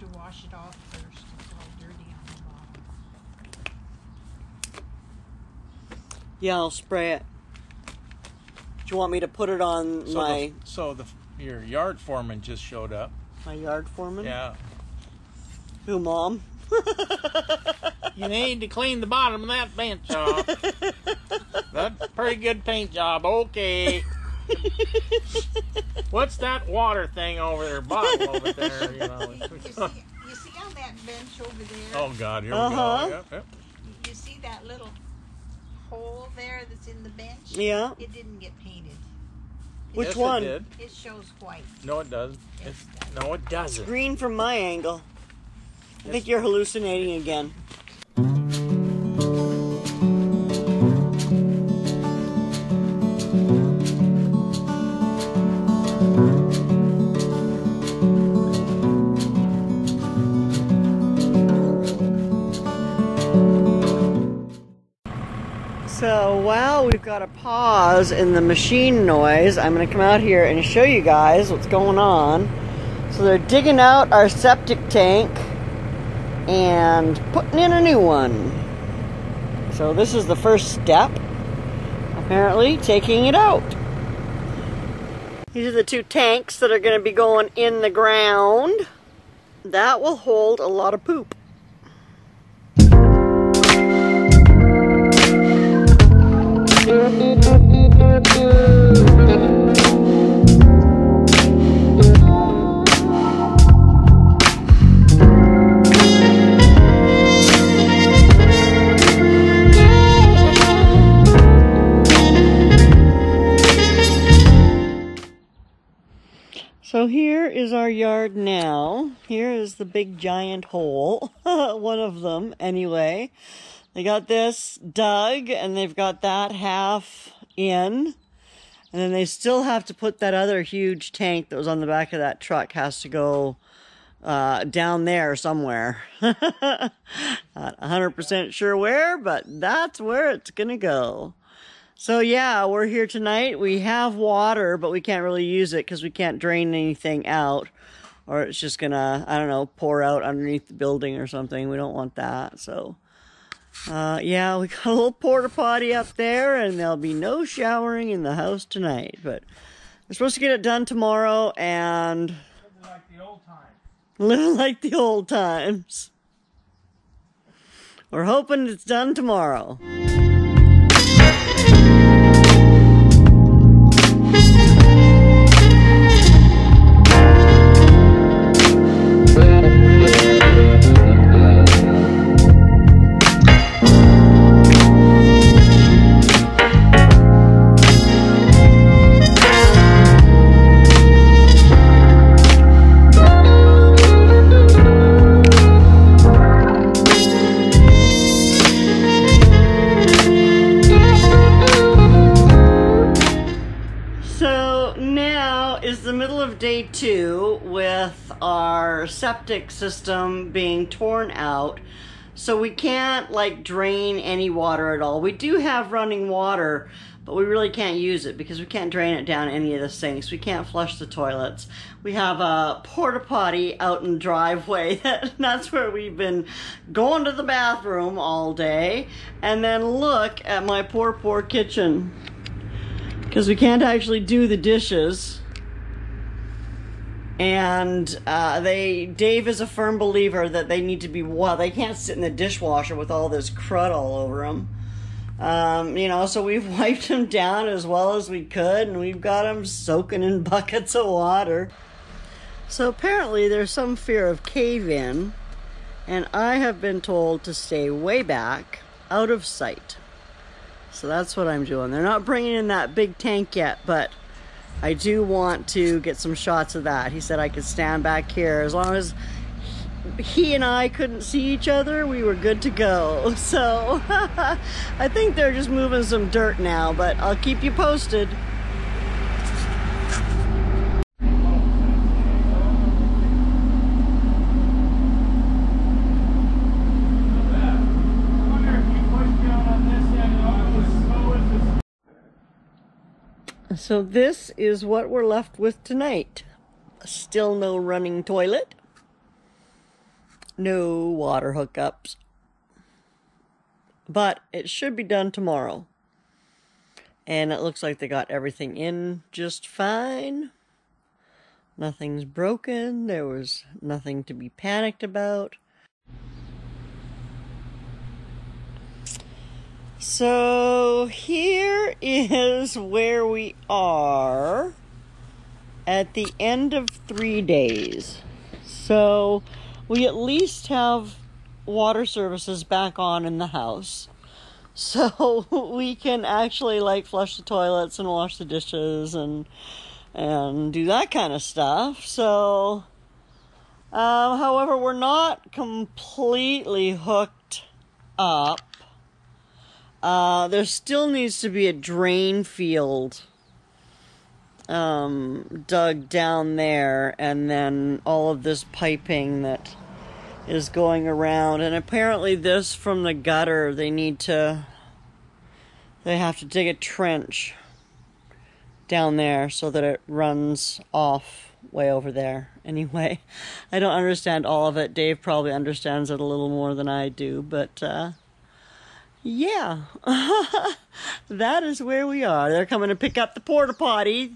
to wash it off first. It's all dirty on the bottom. Yeah, I'll spray it. Do you want me to put it on So my the, so the your yard foreman just showed up. my yard foreman? Yeah. Who, mom? You need to clean the bottom of that bench off. That's a pretty good paint job. Okay. What's that water thing over there, bottle over there? You know. You see, you see on that bench over there? Oh God, here Uh-huh. we go. Yep, yep. You see that little hole there that's in the bench? Yeah. It didn't get painted. Which Yes, one? It did. It shows white. No, it does. Yes, It's, it does. no, it doesn't. Green from my angle. I think you're hallucinating again. We've got a pause in the machine noise, I'm going to come out here and show you guys what's going on. So they're digging out our septic tank and putting in a new one. So this is the first step. Apparently, taking it out. These are the two tanks that are going to be going in the ground. That will hold a lot of poop. Is our yard now. Here is the big giant hole. One of them, anyway. They got this dug and they've got that half in. And then they still have to put that other huge tank that was on the back of that truck has to go uh, down there somewhere. Not 100% sure where, but that's where it's going to go. So yeah, we're here tonight. We have water, but we can't really use it because we can't drain anything out. Or it's just gonna, I don't know, pour out underneath the building or something. We don't want that. So, uh, yeah, we got a little porta potty up there and there'll be no showering in the house tonight. But we're supposed to get it done tomorrow and Like the old times. living like the old times. We're hoping it's done tomorrow. Septic system being torn out. So we can't like drain any water at all. We do have running water, but we really can't use it because we can't drain it down any of the sinks. We can't flush the toilets. We have a porta potty out in the driveway. That, that's where we've been going to the bathroom all day. And then look at my poor, poor kitchen because we can't actually do the dishes. And uh, they, Dave is a firm believer that they need to be well. They can't sit in the dishwasher with all this crud all over them. Um, you know, so we've wiped them down as well as we could, and we've got them soaking in buckets of water. So apparently, there's some fear of cave-in, and I have been told to stay way back, out of sight. So that's what I'm doing. They're not bringing in that big tank yet, but I do want to get some shots of that. He said I could stand back here as long as he and I couldn't see each other, we were good to go. So I think they're just moving some dirt now, but I'll keep you posted. So this is what we're left with tonight. Still no running toilet. no water hookups. But it should be done tomorrow. And it looks like they got everything in just fine. Nothing's broken. There was nothing to be panicked about. So here is where we are at the end of three days. So we at least have water services back on in the house. So we can actually like flush the toilets and wash the dishes and and do that kind of stuff. So um, however, we're not completely hooked up. Uh, there still needs to be a drain field um, dug down there, and then all of this piping that is going around. And apparently, this from the gutter, they need to, they have to dig a trench down there so that it runs off way over there. Anyway, I don't understand all of it. Dave probably understands it a little more than I do, but uh, yeah, that is where we are. They're coming to pick up the porta potty.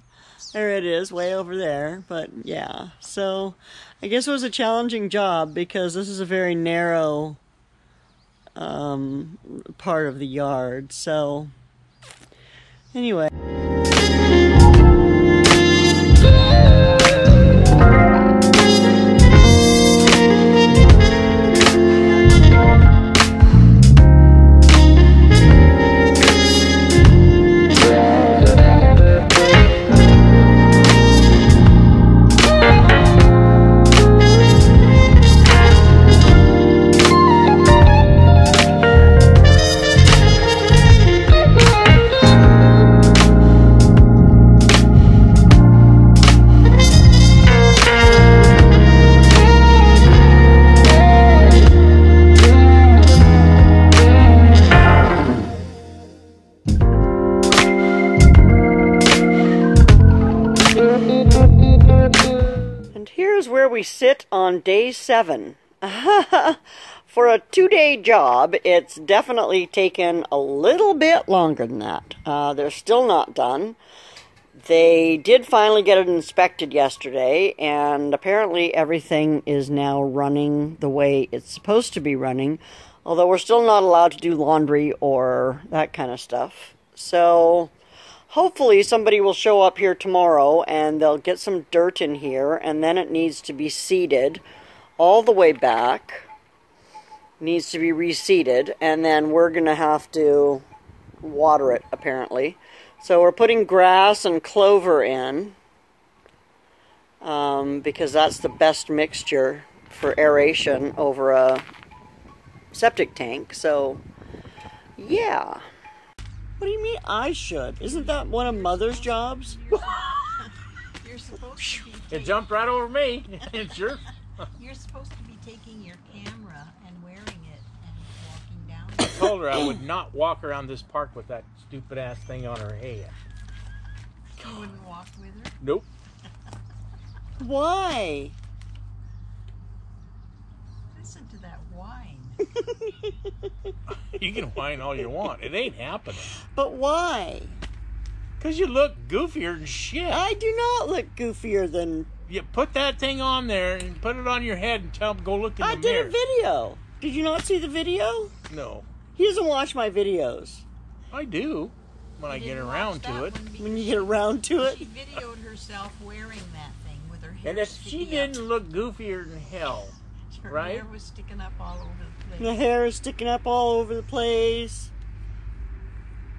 There it is, way over there. But yeah, so I guess it was a challenging job because this is a very narrow um, part of the yard. So anyway. We sit on day seven. For a two day job, it's definitely taken a little bit longer than that. Uh, they're still not done. They did finally get it inspected yesterday, and apparently everything is now running the way it's supposed to be running, although we're still not allowed to do laundry or that kind of stuff. So, hopefully somebody will show up here tomorrow and they'll get some dirt in here and then it needs to be seeded all the way back. Needs to be reseeded and then we're going to have to water it apparently. So we're putting grass and clover in um, because that's the best mixture for aeration over a septic tank. So yeah what do you mean I should? Isn't that one of mother's jobs? You're supposed to be It jumped right over me. It's your. you're supposed to be taking your camera and wearing it and walking down. I told her I would not walk around this park with that stupid ass thing on her head. You wouldn't walk with her. Nope. Why? Listen to that whine. You can whine all you want. It ain't happening. But why? Because you look goofier than shit. I do not look goofier than You put that thing on there and put it on your head and tell them go look in I the did a video. Did you not see the video? No, He doesn't watch my videos. I do when I get around to it. one When you get around to it. She videoed herself wearing that thing with her hair And if she didn't up. look goofier than hell, her right? hair was sticking up all over the hair is sticking up all over the place.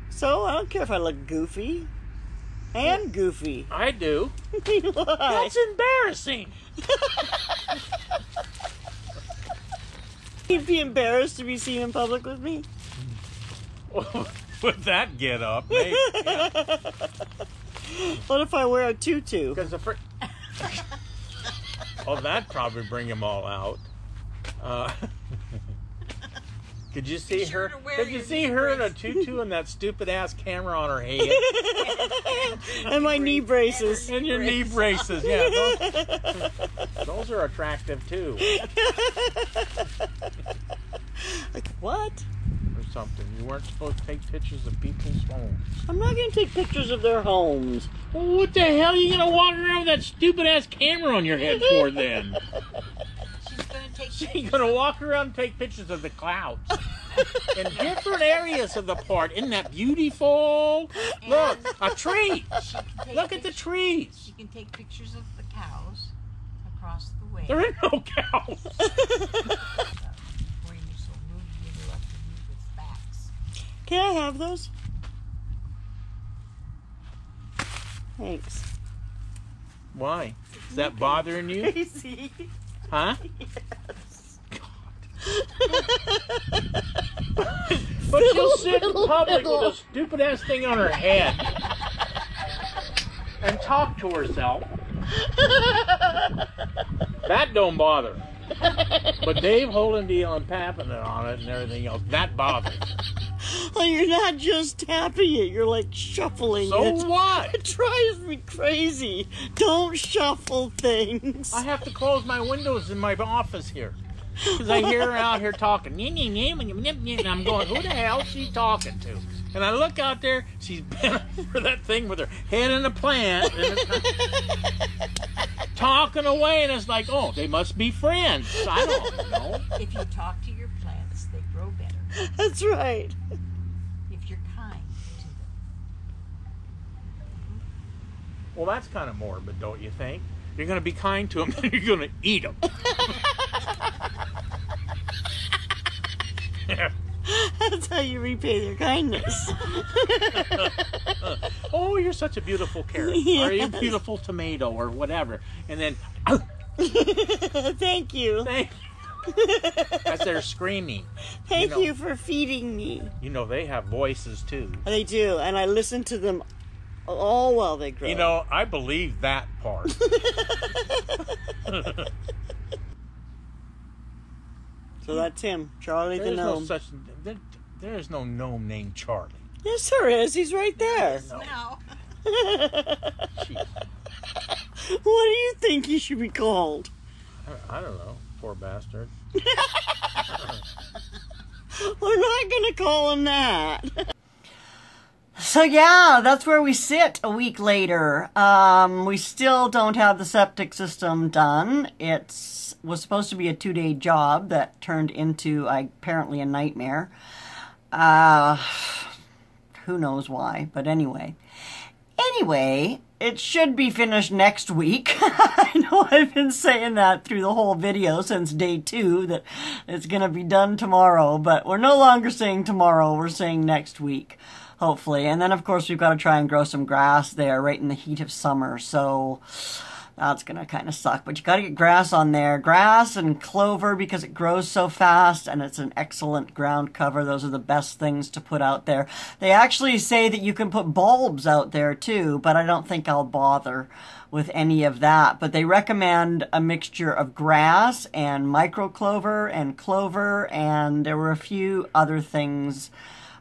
So I don't care if I look goofy. I am goofy. I do. That's embarrassing. You'd be embarrassed to be seen in public with me. with that get up, maybe. What if I wear a tutu? Because the first. oh, that'd probably bring them all out. Uh, Did you see sure her? Did you see her in a tutu and that stupid ass camera on her head and my knee braces. and your knee braces? Yeah, those, those are attractive too, Like what? or something. You weren't supposed to take pictures of people's homes. I'm not gonna take pictures of their homes. Well, what the hell are you gonna walk around with that stupid ass camera on your head for then? She's gonna take You're gonna walk around and take pictures of the clouds in different areas of the park. Isn't that beautiful? Look, a tree. She can take Look at the trees. She can take pictures of the cows across the way. There ain't no cows. Before you so rudely interrupted me with facts. Can I have those? Thanks. Why? Is that bothering you? Crazy. Huh? Yes. But she'll sit in public with a stupid ass thing on her head and talk to herself. That don't bother. But Dave holding the and tapping it on it and everything else, that bothers. Well, you're not just tapping it, you're like shuffling So it. So what? It drives me crazy. Don't shuffle things. I have to close my windows in my office here. Because I hear her out here talking. And I'm going, who the hell is she talking to? And I look out there, she's bent over that thing with her head in a plant. And talking away, and it's like, oh, they must be friends. I don't know. If you talk to your plants, they grow better. That's right. If you're kind to them. Well, that's kind of morbid, don't you think? You're going to be kind to them, then you're going to eat them. That's how you repay their kindness. oh, you're such a beautiful carrot. Or you beautiful tomato or whatever. And then, Thank you. thank you. As they're screaming. Thank know- you for feeding me. You know, they have voices too. They do, and I listen to them all while they grow. You know, I believe that part. So that's him, Charlie the There's no gnome. such. There, there is no gnome named Charlie. yes, there is. He's right there. No. Now, what do you think he should be called? I, I don't know. Poor bastard. We're not going to call him that. So yeah, that's where we sit a week later. Um, we still don't have the septic system done. It was supposed to be a two day job that turned into apparently a nightmare. Uh, who knows why? But anyway, anyway, it should be finished next week. I know I've been saying that through the whole video since day two that it's going to be done tomorrow, but we're no longer saying tomorrow, we're saying next week, hopefully. And then, of course, we've got to try and grow some grass there right in the heat of summer, so that's going to kind of suck. But you got to get grass on there. Grass and clover because it grows so fast and it's an excellent ground cover. Those are the best things to put out there. They actually say that you can put bulbs out there too, but I don't think I'll bother with any of that. But they recommend a mixture of grass and micro clover and clover, and there were a few other things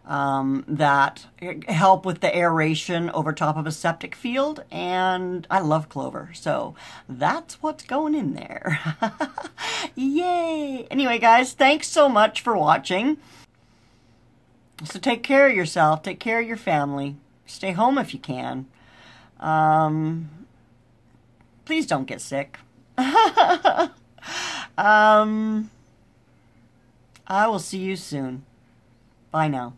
um, that help with the aeration over top of a septic field. And I love clover. So that's what's going in there. Yay. Anyway, guys, thanks so much for watching. So take care of yourself, take care of your family, stay home if you can. Um, please don't get sick. um, I will see you soon. Bye now.